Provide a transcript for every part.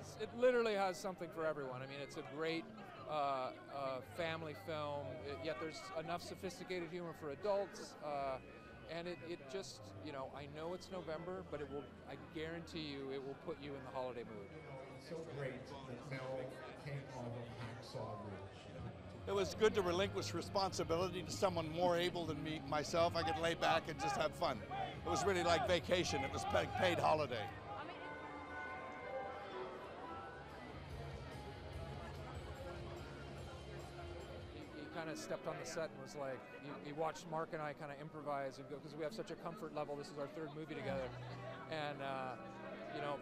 it's it literally has something for everyone. I mean, it's a great uh, uh, family film. It- yet there's enough sophisticated humor for adults. Uh, and it, it just, you know, I know it's November, but it will, I guarantee you, it will put you in the holiday mood. so great that Mel came off of Hacksaw Ridge. It was good to relinquish responsibility to someone more able than me myself. I could lay back and just have fun. It was really like vacation. It was paid, paid holiday. Kind of stepped on the set and was like, he, he watched Mark and I kind of improvise and go because we have such a comfort level. This is our third movie together, and uh, you know,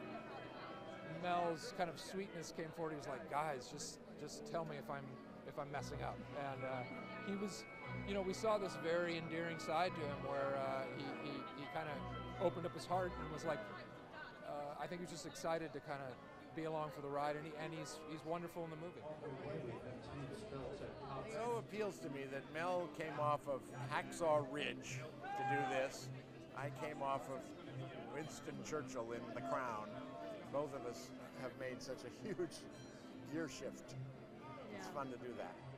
Mel's kind of sweetness came forward. He was like, guys, just just tell me if I'm if I'm messing up. And uh, he was, you know, we saw this very endearing side to him where uh, he, he, he kind of opened up his heart and was like, uh, I think he was just excited to kind of be along for the ride, and, he, and he's he's wonderful in the movie. It appeals to me that Mel came off of Hacksaw Ridge to do this. I came off of Winston Churchill in The Crown. Both of us have made such a huge gear shift. It's fun to do that.